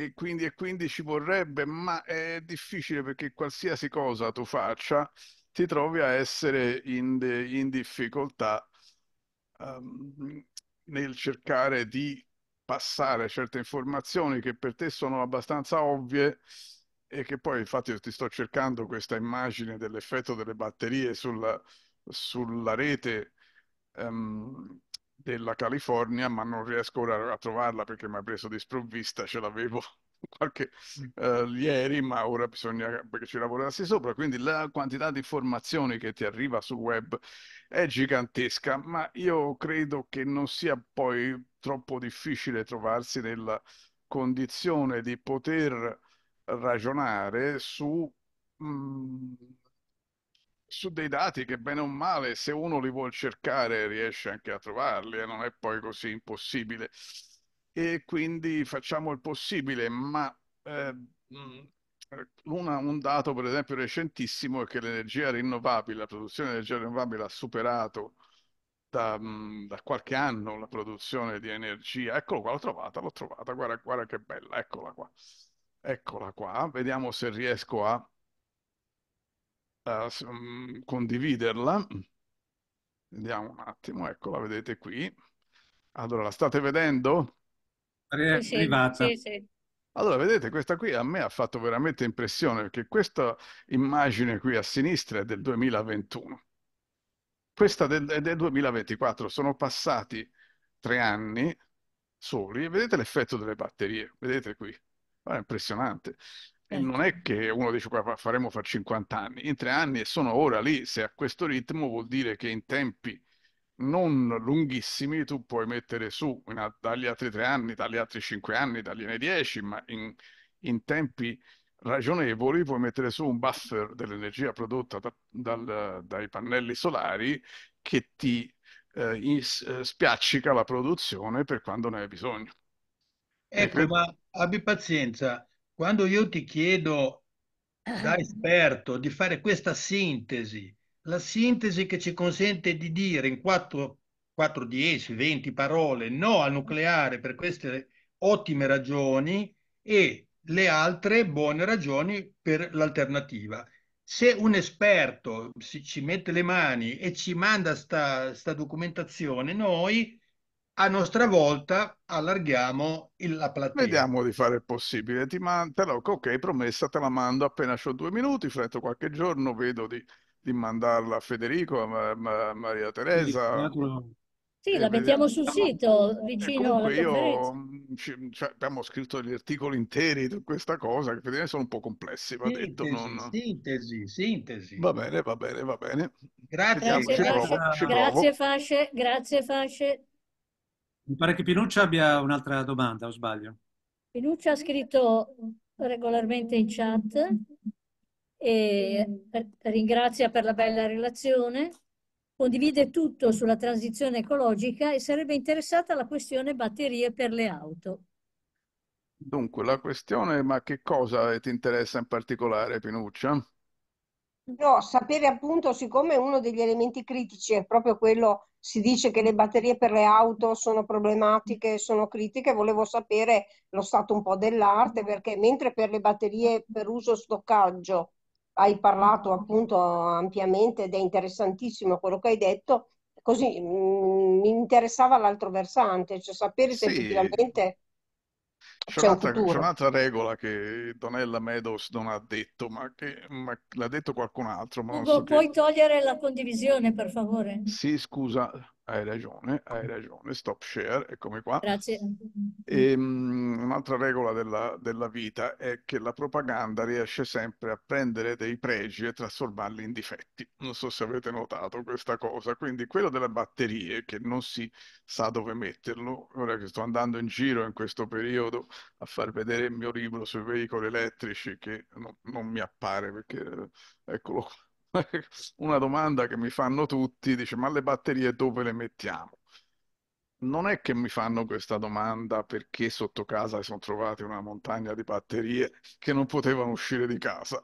e quindi, e quindi, ci vorrebbe, ma è difficile perché qualsiasi cosa tu faccia ti trovi a essere in, in difficoltà um, nel cercare di passare certe informazioni che per te sono abbastanza ovvie e che poi infatti io ti sto cercando questa immagine dell'effetto delle batterie sulla, sulla rete um, della California, ma non riesco ora a trovarla perché mi ha preso di sprovvista, ce l'avevo qualche uh, ieri, ma ora bisogna perché ci lavorassi sopra, quindi la quantità di informazioni che ti arriva sul web è gigantesca, ma io credo che non sia poi troppo difficile trovarsi nella condizione di poter ragionare su mh, mm, su dei dati che bene o male, se uno li vuol cercare, riesce anche a trovarli e non è poi così impossibile. E quindi facciamo il possibile, ma eh, una, un dato, per esempio, recentissimo è che l'energia rinnovabile, la produzione di energia rinnovabile ha superato da, mm, da, qualche anno la produzione di energia. Eccolo qua, l'ho trovata, l'ho trovata, guarda, guarda che bella, eccola qua. Eccola qua, vediamo se riesco a uh, condividerla. Vediamo un attimo, ecco, la vedete qui. Allora, la state vedendo? È sì, arrivata. Sì, sì. Allora, vedete, questa qui a me ha fatto veramente impressione perché questa immagine qui a sinistra è del 2021. Questa del, è del 2024. Sono passati tre anni soli e vedete l'effetto delle batterie. Vedete qui? È impressionante. E non è che uno dice faremo fra 50 anni, in tre anni e sono ora lì, se a questo ritmo vuol dire che in tempi non lunghissimi tu puoi mettere su in, dagli altri tre anni, dagli altri cinque anni, dagli anni dieci, ma in, in tempi ragionevoli puoi mettere su un buffer dell'energia prodotta da, dal, dai pannelli solari che ti eh, is, eh, spiaccica la produzione per quando ne hai bisogno. Ecco, ma abbi pazienza, quando io ti chiedo da esperto di fare questa sintesi, la sintesi che ci consente di dire in 4, 4 10, 20 parole no al nucleare per queste ottime ragioni e le altre buone ragioni per l'alternativa. Se un esperto si, ci mette le mani e ci manda sta, sta documentazione, noi a nostra volta allarghiamo il, la platea. Vediamo di fare il possibile. Ti man- te lo, ok, promessa, te la mando appena ho due minuti, fretto qualche giorno, vedo di, di mandarla a Federico, a, a Maria Teresa. Sì, la mettiamo sul sito vicino alla io mm, cioè, abbiamo scritto gli articoli interi di questa cosa che sono un po' complessi, va sintesi, detto. Non... Sintesi, sintesi. Va bene, va bene, va bene. Grazie, grazie, Fasce. grazie Fasce, grazie Fasce. Mi pare che Pinuccia abbia un'altra domanda, o sbaglio? Pinuccia ha scritto regolarmente in chat e ringrazia per la bella relazione, condivide tutto sulla transizione ecologica e sarebbe interessata alla questione batterie per le auto. Dunque, la questione, ma che cosa ti interessa in particolare, Pinuccia? No, sapere appunto, siccome uno degli elementi critici è proprio quello, si dice che le batterie per le auto sono problematiche, sono critiche, volevo sapere lo stato un po' dell'arte, perché mentre per le batterie per uso stoccaggio hai parlato appunto ampiamente ed è interessantissimo quello che hai detto, così mm, mi interessava l'altro versante, cioè sapere se Sì, effettivamente c'è c'è un un'altra, c'è un'altra regola che Donella Meadows non ha detto, ma che ma l'ha detto qualcun altro, ma non so Ugo, che. puoi togliere la condivisione, per favore? Sì, scusa, hai ragione, hai ragione, stop share, eccomi qua. Grazie. E, mm, un'altra regola della, della vita è che la propaganda riesce sempre a prendere dei pregi e trasformarli in difetti. Non so se avete notato questa cosa. Quindi quello delle batterie, che non si sa dove metterlo, ora che sto andando in giro in questo periodo a far vedere il mio libro sui veicoli elettrici, che non, non mi appare perché, eccolo qua. Una domanda che mi fanno tutti, dice, ma le batterie dove le mettiamo? non è che mi fanno questa domanda perché sotto casa si sono trovati una montagna di batterie che non potevano uscire di casa.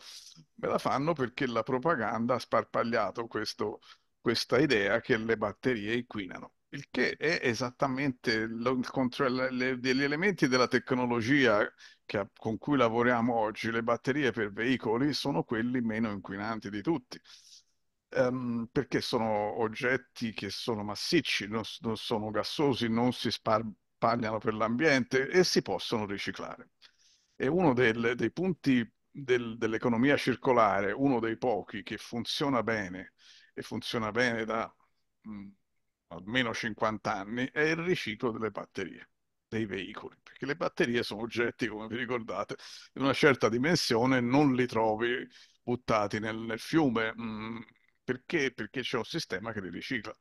Me la fanno perché la propaganda ha sparpagliato questo- questa idea che le batterie inquinano. Il che è esattamente lo- contro- le- degli elementi della tecnologia che- con cui lavoriamo oggi. Le batterie per veicoli sono quelli meno inquinanti di tutti ehm, perché sono oggetti che sono massicci, non, non sono gassosi, non si sparpagliano per l'ambiente e si possono riciclare. E uno del- dei punti del- dell'economia circolare, uno dei pochi che funziona bene e funziona bene da mh, almeno 50 anni, è il riciclo delle batterie dei veicoli, perché le batterie sono oggetti, come vi ricordate, di una certa dimensione, non li trovi buttati nel, nel fiume, mh, perché? Perché c'è un sistema che li ricicla.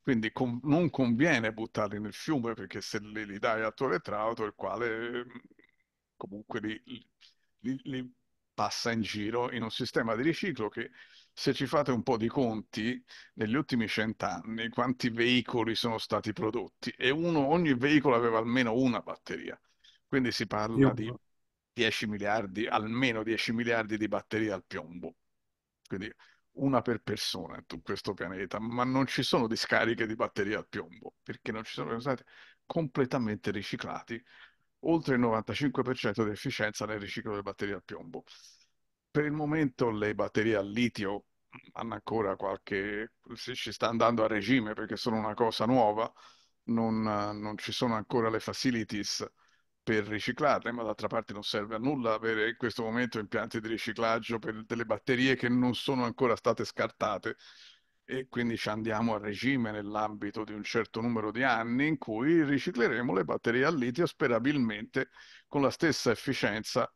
Quindi con- non conviene buttarli nel fiume perché se li, li dai a tuo elettrauto, il quale mh, comunque li, li- li passa in giro in un sistema di riciclo che se ci fate un po' di conti, negli ultimi cent'anni quanti veicoli sono stati prodotti e uno, ogni veicolo aveva almeno una batteria. Quindi si parla di Io- 10 miliardi, almeno 10 miliardi di batterie al piombo. Quindi una per persona su questo pianeta, ma non ci sono discariche di batterie al piombo, perché non ci sono stati completamente riciclati, oltre il 95% di efficienza nel riciclo delle batterie al piombo. Per il momento le batterie al litio hanno ancora qualche, ci sta andando a regime perché sono una cosa nuova, non, non ci sono ancora le facilities per riciclarle, ma d'altra parte non serve a nulla avere in questo momento impianti di riciclaggio per delle batterie che non sono ancora state scartate. E quindi ci andiamo a regime nell'ambito di un certo numero di anni in cui ricicleremo le batterie al litio sperabilmente con la stessa efficienza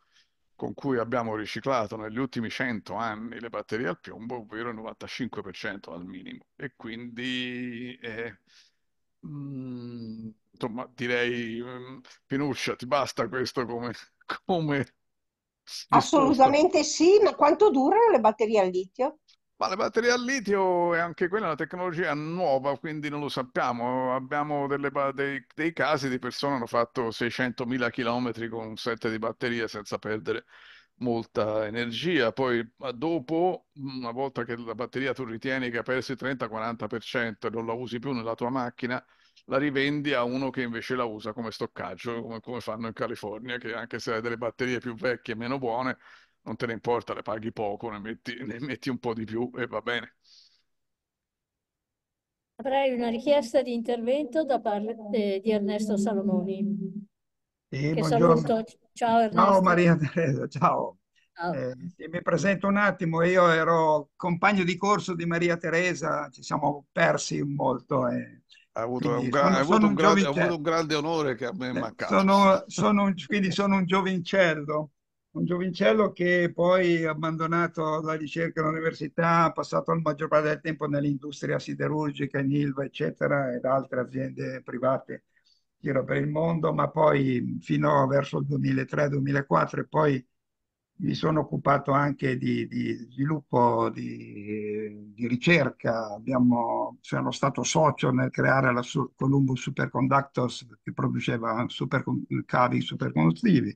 con cui abbiamo riciclato negli ultimi 100 anni le batterie al piombo, ovvero il 95% al minimo. E quindi, eh, mm, insomma, direi, mm, Pinuccia, ti basta questo come, come? Assolutamente sì, ma quanto durano le batterie al litio? Ma le batterie al litio è anche quella una tecnologia nuova, quindi non lo sappiamo. Abbiamo delle dei, dei casi di persone che hanno fatto 600.000 km con un set di batterie senza perdere molta energia. Poi dopo, una volta che la batteria tu ritieni che ha perso il 30-40% e non la usi più nella tua macchina, la rivendi a uno che invece la usa come stoccaggio, come, come fanno in California, che anche se hai delle batterie più vecchie e meno buone non te ne importa, le paghi poco, ne metti, ne metti un po' di più e va bene. Avrei una richiesta di intervento da parte eh, di Ernesto Salomoni, Sì, buongiorno. Ciao Ciao Ernesto. Maria Teresa, ciao. Ciao. Eh, mi presento un attimo, io ero compagno di corso di Maria Teresa, ci siamo persi molto e Ha avuto un, sono, ha avuto un grande, ha avuto un grande onore che a me è Eh, mancato. Sono, sono un, quindi sono un giovincello, un giovincello che poi ha abbandonato la ricerca all'università, ha passato la maggior parte del tempo nell'industria siderurgica, in Ilva, eccetera, ed altre aziende private giro per il mondo, ma poi fino verso il 2003-2004 e poi mi sono occupato anche di, di sviluppo, di, di ricerca. Abbiamo- sono stato socio nel creare la Columbus Superconductors che produceva super, cavi superconduttivi,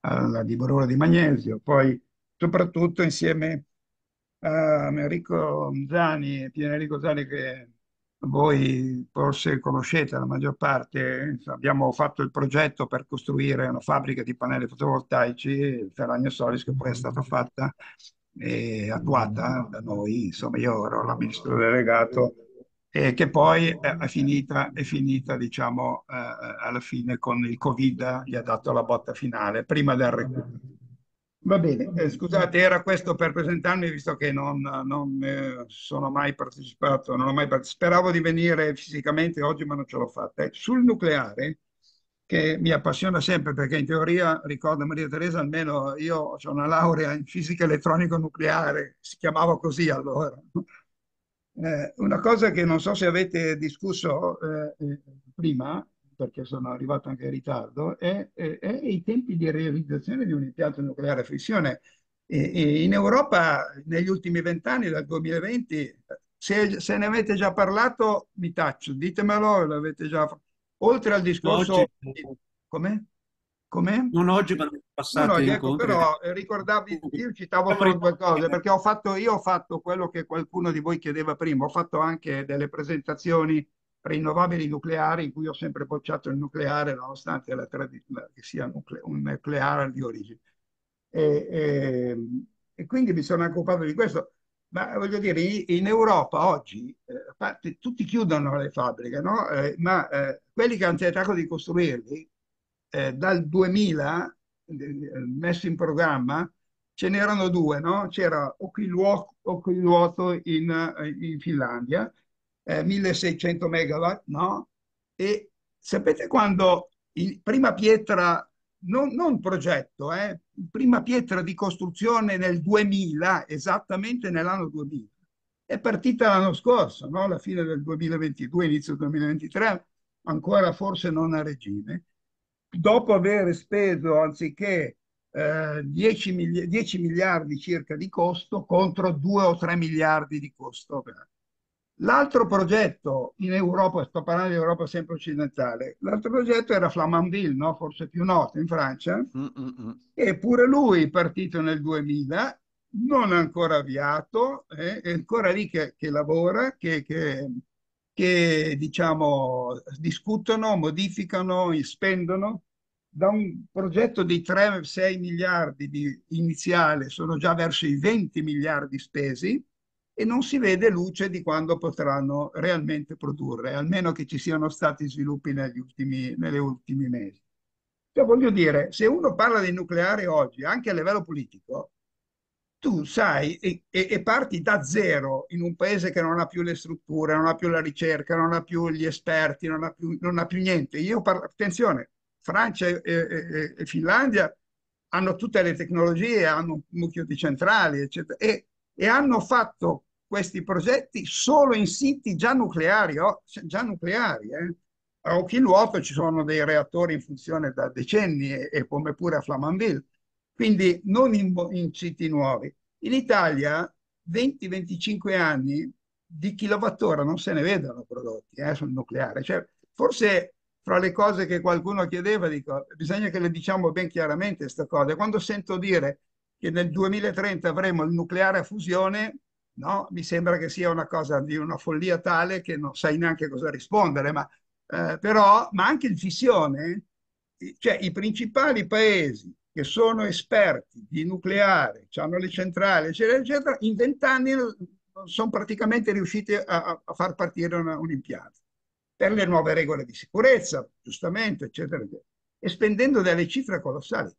alla di bororo di magnesio. Poi soprattutto insieme a Enrico Zani, Pier Enrico Zani che voi forse conoscete la maggior parte, abbiamo fatto il progetto per costruire una fabbrica di pannelli fotovoltaici, il Ferragno Solis, che poi è stata fatta e attuata da noi. Insomma, io ero l'amministratore delegato e che poi è finita, è finita diciamo, eh, alla fine con il Covid, gli ha dato la botta finale, prima del recupero. Va bene, eh, scusate, era questo per presentarmi, visto che non, non eh, sono mai partecipato, non ho mai partecipato, speravo di venire fisicamente oggi, ma non ce l'ho fatta. Eh, sul nucleare, che mi appassiona sempre, perché in teoria, ricordo Maria Teresa, almeno io ho una laurea in fisica elettronica nucleare, si chiamava così allora. Eh, una cosa che non so se avete discusso eh, eh, prima, perché sono arrivato anche in ritardo, è, è, è, i tempi di realizzazione di un impianto nucleare a fissione. E, e in Europa negli ultimi vent'anni, dal 2020, se, se, ne avete già parlato, mi taccio, ditemelo, l'avete già Oltre al discorso... Come? Come? Non oggi, ma passati no, no, ecco, però eh, ricordavi, io citavo solo due cose, perché ho fatto, io ho fatto quello che qualcuno di voi chiedeva prima, ho fatto anche delle presentazioni rinnovabili nucleari in cui ho sempre bocciato il nucleare nonostante la tradizione che sia nucle un nucleare di origine. E, e, e, quindi mi sono occupato di questo. Ma voglio dire, in Europa oggi eh, tutti chiudono le fabbriche, no? Eh, ma eh, quelli che hanno tentato di costruirli eh, dal 2000, eh, messo in programma, ce n'erano due, no? C'era Okiluoto in, eh, in Finlandia, 1600 megawatt, no? E sapete quando in prima pietra non, non progetto, eh, prima pietra di costruzione nel 2000, esattamente nell'anno 2000. È partita l'anno scorso, no? alla fine del 2022, inizio 2023, ancora forse non a regime, dopo aver speso anziché eh, 10, mili 10 miliardi circa di costo contro 2 o 3 miliardi di costo. L'altro progetto in Europa, sto parlando di Europa sempre occidentale, l'altro progetto era Flamanville, no? forse più noto in Francia, mm -mm. e pure lui partito nel 2000, non ancora avviato, eh? è ancora lì che, che lavora, che, che, che diciamo discutono, modificano, spendono. Da un progetto di 3-6 miliardi di iniziale sono già verso i 20 miliardi spesi, e non si vede luce di quando potranno realmente produrre, almeno che ci siano stati sviluppi negli ultimi, negli ultimi mesi. Cioè, voglio dire, se uno parla di nucleare oggi, anche a livello politico, tu sai e, e, e, parti da zero in un paese che non ha più le strutture, non ha più la ricerca, non ha più gli esperti, non ha più, non ha più niente. Io parlo, attenzione, Francia e, e, Finlandia hanno tutte le tecnologie, hanno un mucchio di centrali, eccetera, e, hanno fatto questi progetti solo in siti già nucleari, oh, già nucleari. Eh. A Occhiluoto ci sono dei reattori in funzione da decenni e, e come pure a Flamanville, quindi non in, in siti nuovi. In Italia 20-25 anni di kilowattora non se ne vedono prodotti eh, sul nucleare. Cioè, forse fra le cose che qualcuno chiedeva, dico, bisogna che le diciamo ben chiaramente queste cose. Quando sento dire che nel 2030 avremo il nucleare a fusione, no? Mi sembra che sia una cosa di una follia tale che non sai neanche cosa rispondere, ma, eh, però, ma anche il fissione, cioè i principali paesi che sono esperti di nucleare, hanno le centrali, eccetera, eccetera, in vent'anni sono praticamente riusciti a, a far partire una, un impianto per le nuove regole di sicurezza, giustamente, eccetera, eccetera, e spendendo delle cifre colossali.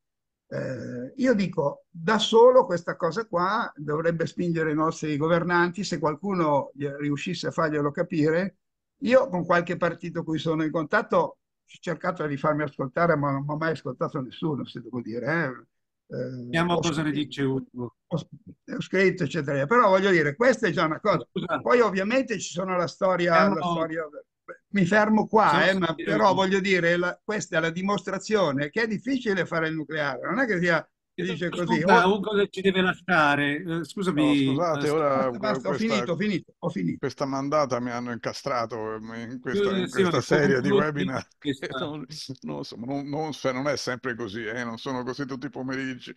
Eh, io dico, da solo questa cosa qua dovrebbe spingere i nostri governanti, se qualcuno riuscisse a farglielo capire. Io con qualche partito cui sono in contatto cercato di farmi ascoltare, ma non ho mai ascoltato nessuno, se devo dire. Eh. Eh, Vediamo cosa scritto, ne dice Ugo. Ho, ho, scritto, eccetera. Però voglio dire, questa è già una cosa. Scusate. Poi ovviamente ci sono la storia, Siamo... la storia mi fermo qua, eh, ma però voglio dire, la, questa è la dimostrazione che è difficile fare il nucleare, non è che sia che dice così. Scusa, oh, Ugo ci deve lasciare. Eh, scusami. No, scusate, ora basta, basta, questa, ho finito, ho finito, ho finito. Questa mandata mi hanno incastrato in questa, in questa sì, serie di webinar. Non, non, non, non, è sempre così, eh, non sono così tutti i pomeriggi.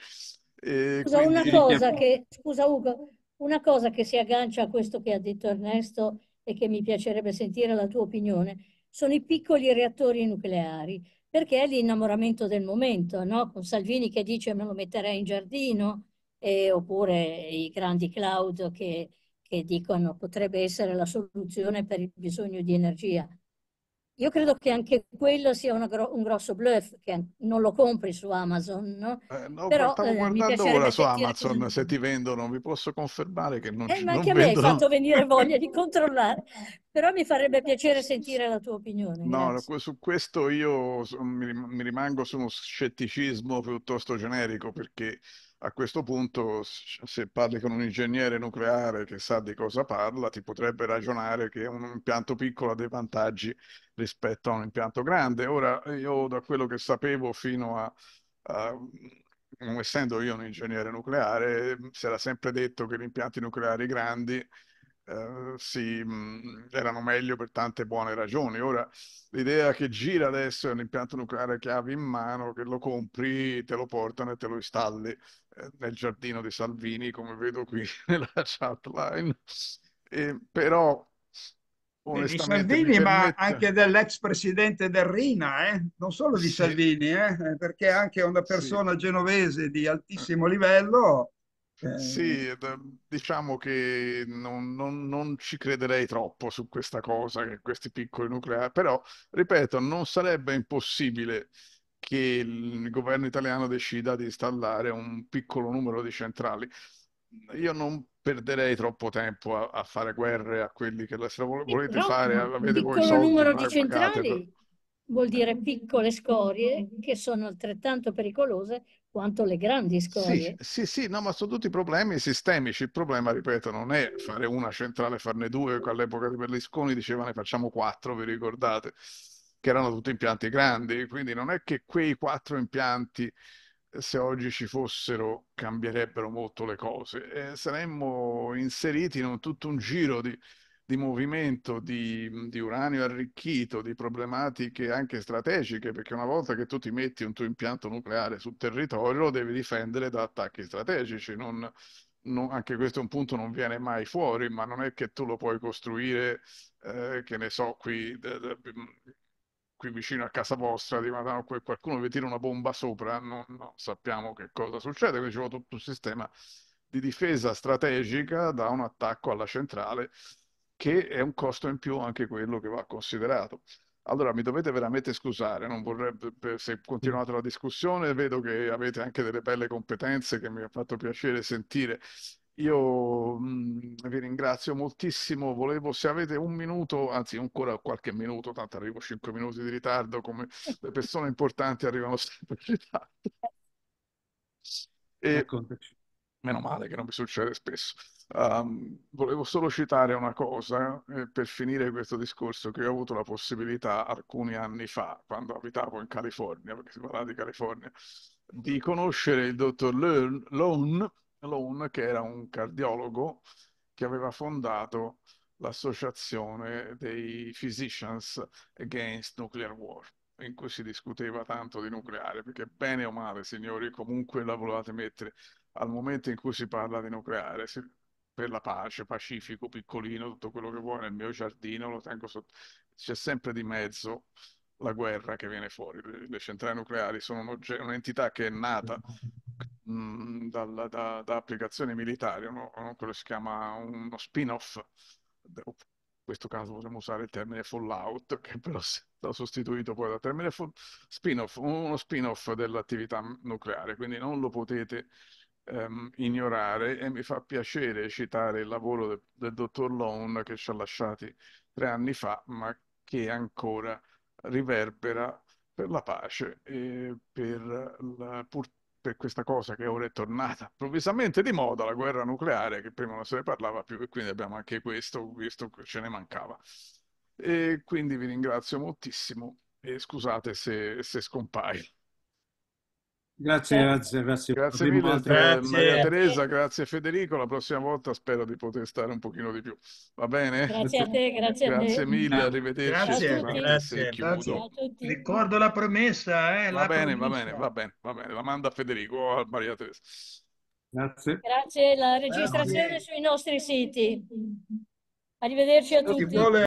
E scusa, quindi... una cosa che, scusa Ugo, una cosa che si aggancia a questo che ha detto Ernesto e che mi piacerebbe sentire la tua opinione, sono i piccoli reattori nucleari, perché è l'innamoramento del momento, no? Con Salvini che dice me lo metterei in giardino, eh, oppure i grandi cloud che, che dicono potrebbe essere la soluzione per il bisogno di energia. Io credo che anche quello sia gro un grosso bluff, che non lo compri su Amazon, no? Eh, no, Però stavo eh, guardando ora su Amazon come- se ti vendono, vi posso confermare che non, Eh, ci- ma non anche a me hai vendono. fatto venire voglia di controllare, però mi farebbe piacere sentire la tua opinione, No, grazie. su questo io mi rimango su uno scetticismo piuttosto generico perché a questo punto se parli con un ingegnere nucleare che sa di cosa parla, ti potrebbe ragionare che un impianto piccolo ha dei vantaggi rispetto a un impianto grande. Ora, io da quello che sapevo fino a, a- non essendo io un ingegnere nucleare, si era sempre detto che gli impianti nucleari grandi eh, si, mh, erano meglio per tante buone ragioni. Ora, l'idea che gira adesso è un impianto nucleare che avevi in mano, che lo compri, te lo portano e te lo installi eh, nel giardino di Salvini, come vedo qui nella chat line. E, però, di Salvini, ma anche dell'ex presidente del Rina, eh? non solo di Sì. Salvini, eh? perché anche una Sì. persona genovese di altissimo livello. Eh, Sì, diciamo che non, non- non ci crederei troppo su questa cosa, che questi piccoli nucleari, però, ripeto, non sarebbe impossibile che il governo italiano decida di installare un piccolo numero di centrali. Io non perderei troppo tempo a, a fare guerre a quelli che se lo volete però fare, un avete voi i piccolo soldi, numero di pagate per- centrali vuol dire piccole scorie che sono altrettanto pericolose quanto le grandi Sì, scorie. sì, sì, no, ma sono tutti problemi sistemici. Il problema, ripeto, non è fare una centrale, farne due, che all'epoca di Berlusconi diceva ne facciamo quattro, vi ricordate? Che erano tutti impianti grandi, quindi non è che quei quattro impianti, eh, se oggi ci fossero, cambierebbero molto le cose. Eh, saremmo inseriti in un- tutto un giro di, di movimento di, di uranio arricchito, di problematiche anche strategiche, perché una volta che tu ti metti un tuo impianto nucleare sul territorio, lo devi difendere da attacchi strategici. Non, non- anche questo è un punto non viene mai fuori, ma non è che tu lo puoi costruire, eh, che ne so, qui, qui vicino a casa vostra, di Madonna, qualcuno vi tira una bomba sopra, non, non sappiamo che cosa succede, quindi vuole tutto un sistema di difesa strategica da un attacco alla centrale, che è un costo in più anche quello che va considerato. Allora, mi dovete veramente scusare, non vorrei, per- se continuate la discussione, vedo che avete anche delle belle competenze che mi ha fatto piacere sentire. Io mh, vi ringrazio moltissimo. Volevo, se avete un minuto, anzi ancora qualche minuto, tanto arrivo cinque minuti di ritardo, come le persone importanti arrivano sempre in ritardo. E Raccontaci. Meno male che non mi succede spesso. Um, volevo solo citare una cosa eh, per finire questo discorso che ho avuto la possibilità alcuni anni fa, quando abitavo in California, perché si parla di California, di conoscere il dottor Lone, Lone, che era un cardiologo che aveva fondato l'associazione dei Physicians Against Nuclear War, in cui si discuteva tanto di nucleare, perché bene o male, signori, comunque la volevate mettere al momento in cui si parla di nucleare, si- per la pace, pacifico, piccolino, tutto quello che vuoi nel mio giardino, lo tengo sotto. C'è sempre di mezzo la guerra che viene fuori. Le, centrali nucleari sono un'entità che è nata mh, dalla- da, da applicazioni militari, uno- quello si chiama uno spin-off. In questo caso potremmo usare il termine fallout, che però è stato sostituito poi dal termine spin-off, uno spin-off dell'attività nucleare, quindi non lo potete ehm, ignorare e mi fa piacere citare il lavoro de- del dottor Lone che ci ha lasciati tre anni fa, ma che ancora riverbera per la pace e per, la- pur- per questa cosa che ora è tornata improvvisamente di moda, la guerra nucleare, che prima non se ne parlava più e quindi abbiamo anche questo, visto che ce ne mancava. E quindi vi ringrazio moltissimo e scusate se, se scompaio. Grazie, grazie, grazie. Grazie Avremo mille altre- eh, Grazie. Maria Teresa, grazie Federico, la prossima volta spero di poter stare un pochino di più. Va bene? Grazie a te, grazie a Grazie te. mille, arrivederci. Grazie, grazie, grazie. A tutti. Ricordo la promessa, eh, Va la bene, va promessa. bene, va bene, va bene, la manda a Federico o a Maria Teresa. Grazie. Grazie, la registrazione Grazie. sui nostri siti. Arrivederci a tutti.